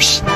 Motors.